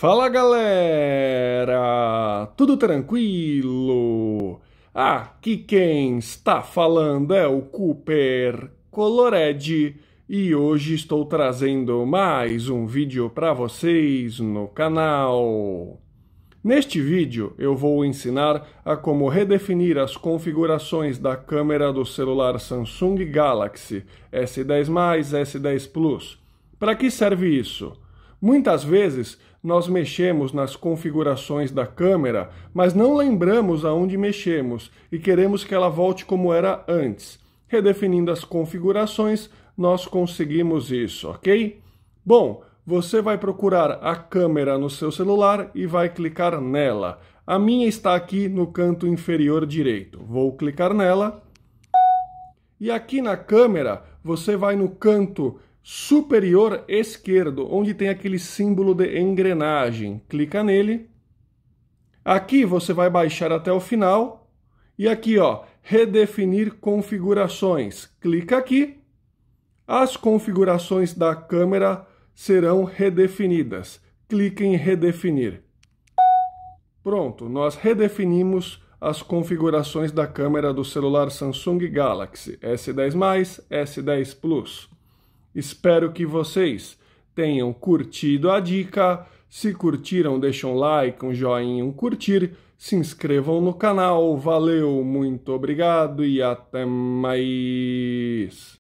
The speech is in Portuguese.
Fala galera, tudo tranquilo? Aqui quem está falando é o Cooper Colored e hoje estou trazendo mais um vídeo para vocês no canal. Neste vídeo eu vou ensinar a como redefinir as configurações da câmera do celular Samsung Galaxy S10+, S10 Plus. Para que serve isso? Muitas vezes nós mexemos nas configurações da câmera, mas não lembramos aonde mexemos e queremos que ela volte como era antes. Redefinindo as configurações, nós conseguimos isso, ok? Bom, você vai procurar a câmera no seu celular e vai clicar nela. A minha está aqui no canto inferior direito. Vou clicar nela. E aqui na câmera, você vai no canto superior esquerdo, onde tem aquele símbolo de engrenagem. Clica nele. Aqui você vai baixar até o final. E aqui, ó, redefinir configurações. Clica aqui. As configurações da câmera serão redefinidas. Clique em redefinir. Pronto, nós redefinimos as configurações da câmera do celular Samsung Galaxy S10+, S10 Plus. Espero que vocês tenham curtido a dica. Se curtiram, deixem um like, um joinha, um curtir. Se inscrevam no canal. Valeu, muito obrigado e até mais.